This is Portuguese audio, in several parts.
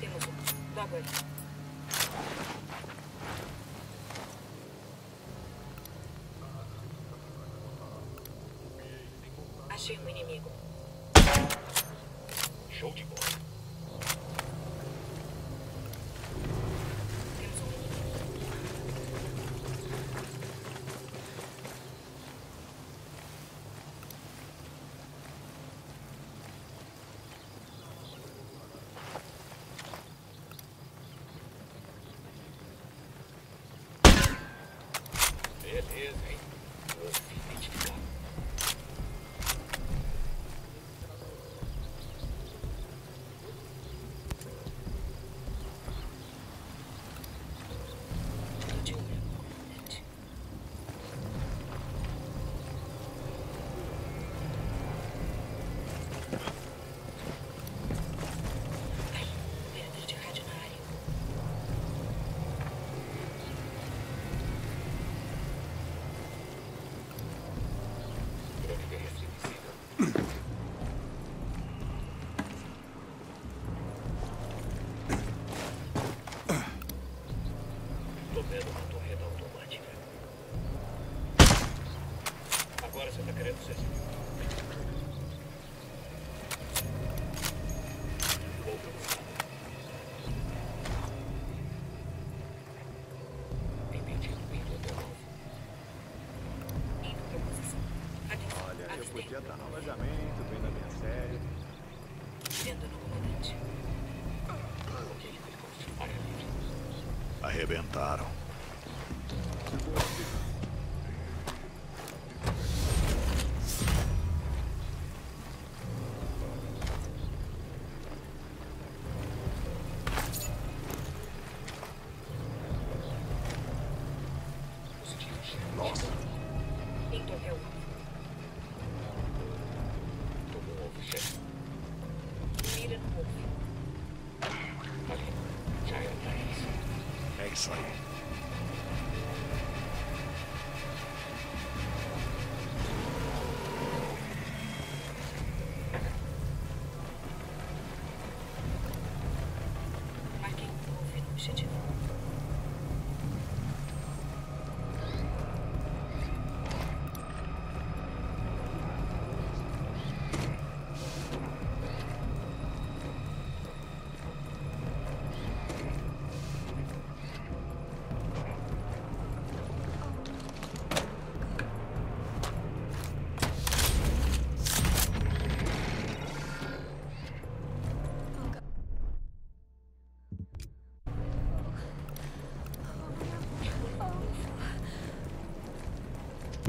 Temos um. Logo ali. Achei um inimigo. Show de bola. Temos um inimigo. Beleza, hein? Wolf identificado. Tô de olho, comandante. Aí, operador de rádio na área. Drone terrestre invisível. Tô uma torreta automática. Agora você tá querendo ser civil.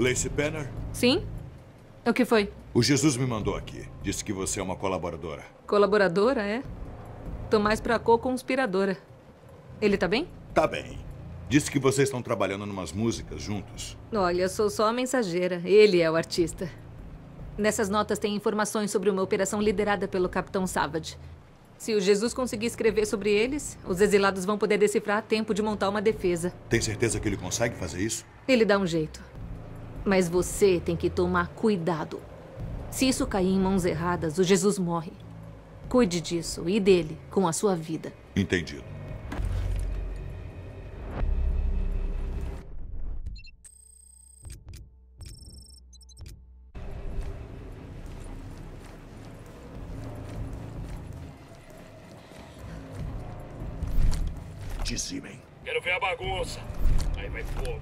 Lacey Penner, Sim? O que foi? o Jesus me mandou aqui. Disse que você é uma colaboradora. Colaboradora, é? Tô mais pra co-conspiradora. Ele tá bem? Tá bem. Disse que vocês estão trabalhando numas músicas juntos. Olha, sou só a mensageira. Ele é o artista. Nessas notas tem informações sobre uma operação liderada pelo Capitão Savage. Se o Jesus conseguir escrever sobre eles, os exilados vão poder decifrar a tempo de montar uma defesa. Tem certeza que ele consegue fazer isso? Ele dá um jeito. Mas você tem que tomar cuidado. Se isso cair em mãos erradas, o Jesus morre. Cuide disso e dele com a sua vida. Entendido. Dizimem. Quero ver a bagunça. Aí vai fogo.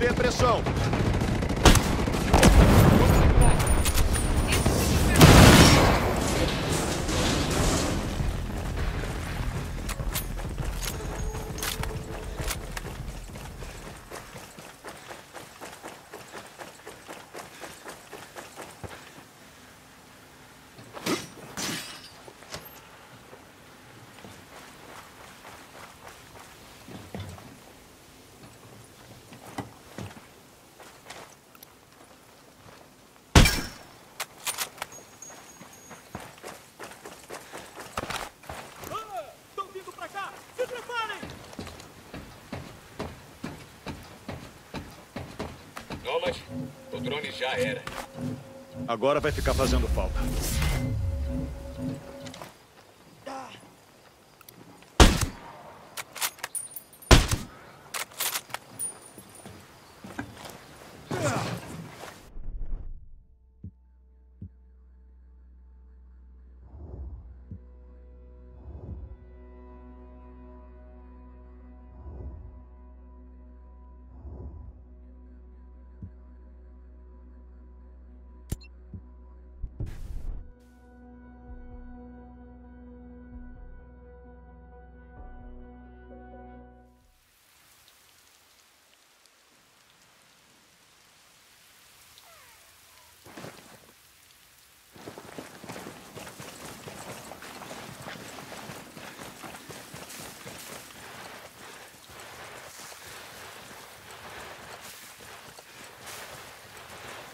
Manter pressão. O drone já era. Agora vai ficar fazendo falta.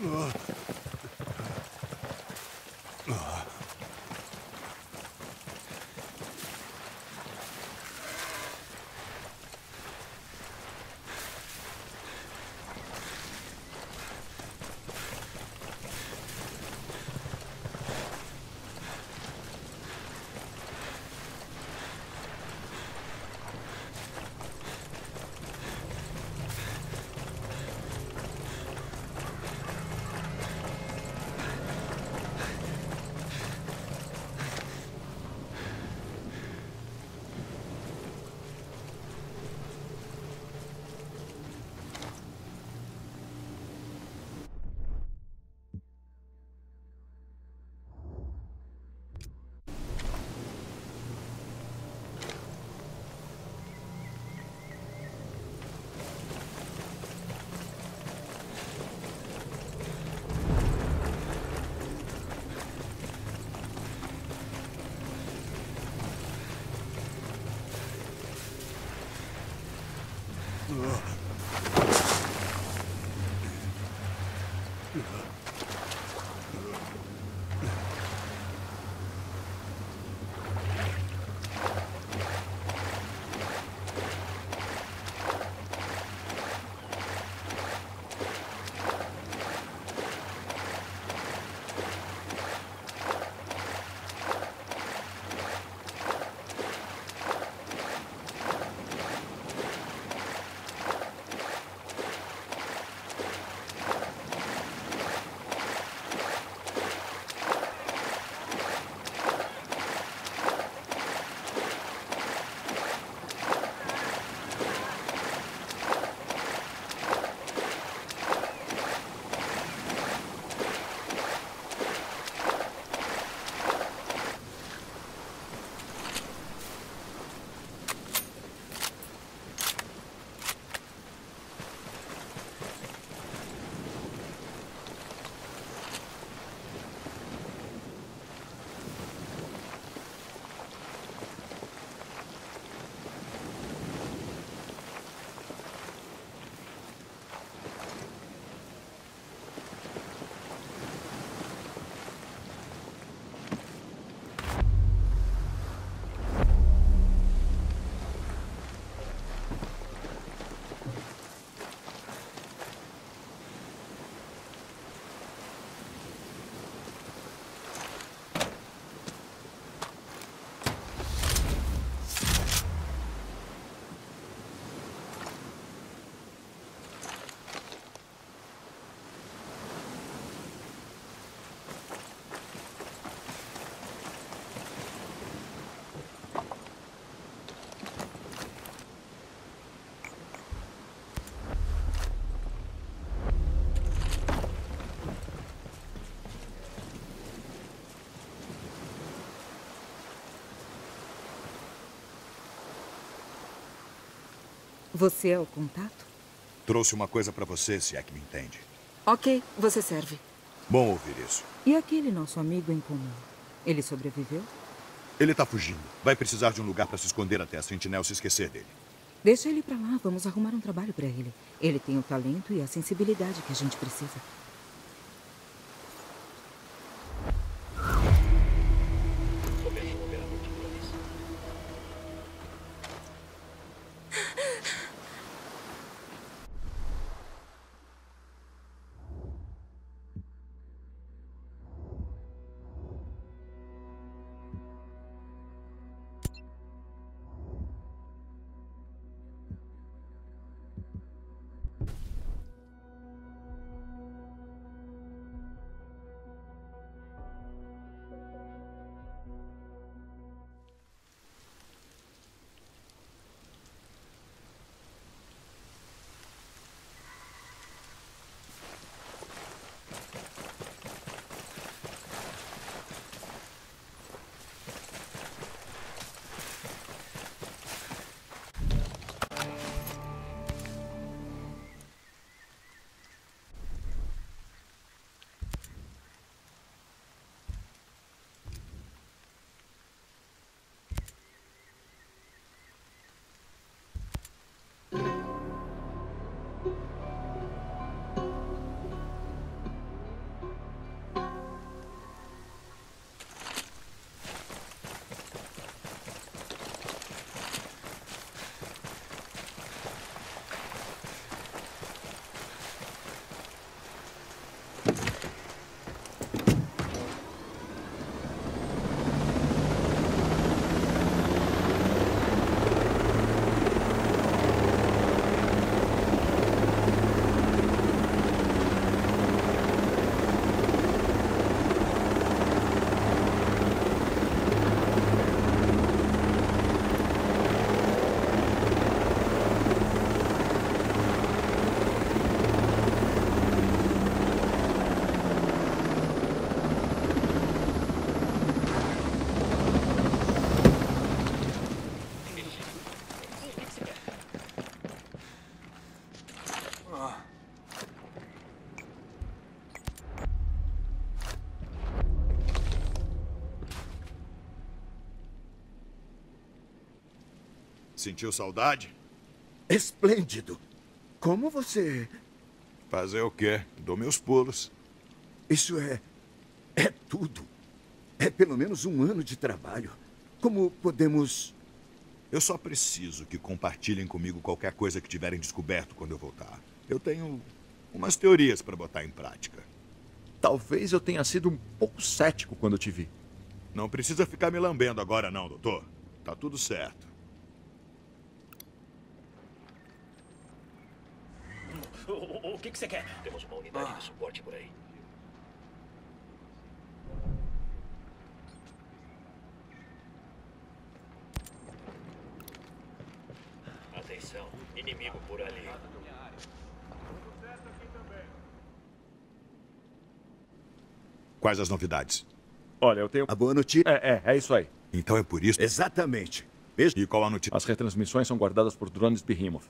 Ugh. Ugh. Você é o contato? Trouxe uma coisa pra você, se é que me entende. Ok, você serve. Bom ouvir isso. E aquele nosso amigo em comum? Ele sobreviveu? Ele tá fugindo. Vai precisar de um lugar pra se esconder até a Sentinel se esquecer dele. Deixa ele pra lá, vamos arrumar um trabalho pra ele. Ele tem o talento e a sensibilidade que a gente precisa. Sentiu saudade? Esplêndido. Como você. Fazer o quê? Dou meus pulos. Isso é. É tudo. É pelo menos um ano de trabalho. Como podemos. Eu só preciso que compartilhem comigo qualquer coisa que tiverem descoberto quando eu voltar. Eu tenho umas teorias para botar em prática. Talvez eu tenha sido um pouco cético quando te vi. Não precisa ficar me lambendo agora, não, doutor. Tá tudo certo. O, o- o que, que você quer? Temos uma unidade de suporte por aí. Atenção, inimigo por ali. Quais as novidades? Olha, eu tenho. A boa notícia. É, é, é isso aí. Então é por isso. Exatamente. Mesmo. E qual a notícia? As retransmissões são guardadas por drones Behemoth.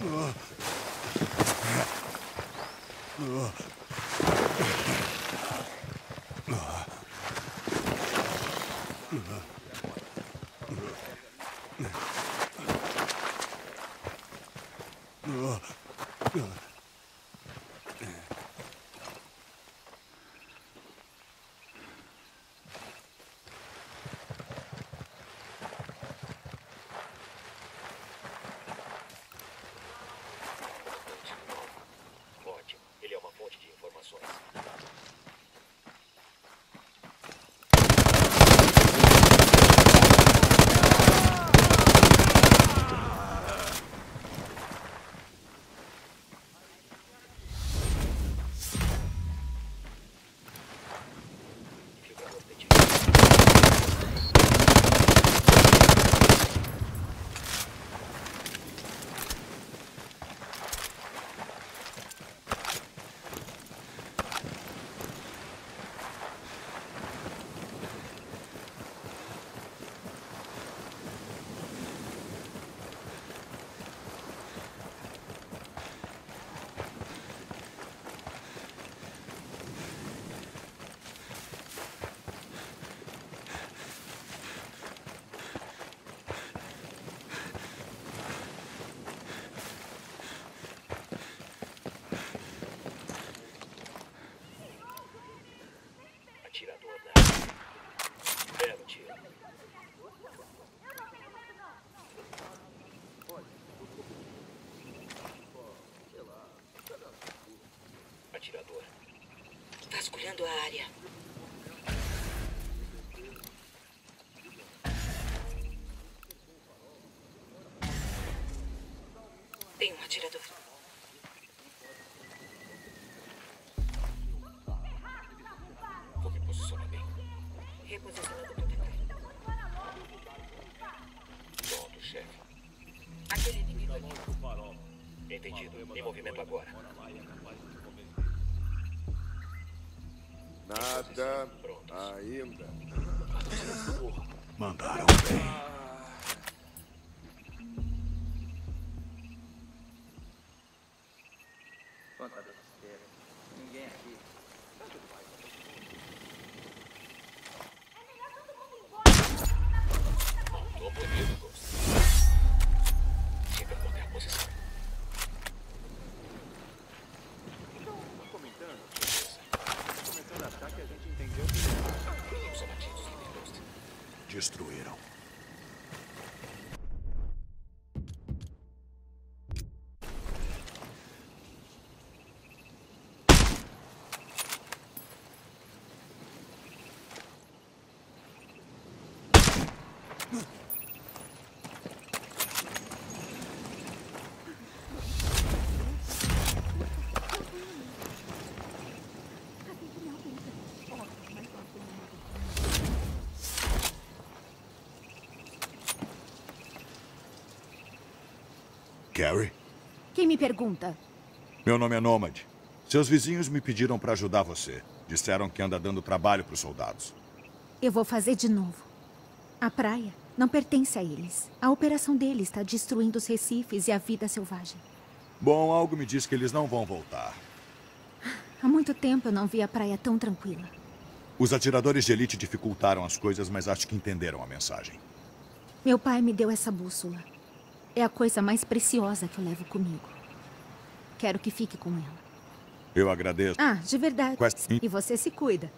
Uh. Uh. Atirador. Vasculhando a área. Mandaram bem. Tô bonito, Ghost. Diga qual é a posição. Os abatidos, líder Ghost. Destruíram. Carrie? Quem me pergunta? Meu nome é Nômade. Seus vizinhos me pediram para ajudar você. Disseram que anda dando trabalho para os soldados. Eu vou fazer de novo. A praia não pertence a eles. A operação deles está destruindo os recifes e a vida selvagem. Bom, algo me diz que eles não vão voltar. Há muito tempo eu não vi a praia tão tranquila. Os atiradores de elite dificultaram as coisas, mas acho que entenderam a mensagem. Meu pai me deu essa bússola. É a coisa mais preciosa que eu levo comigo. Quero que fique com ela. Eu agradeço. Ah, de verdade. Quest- E você se cuida.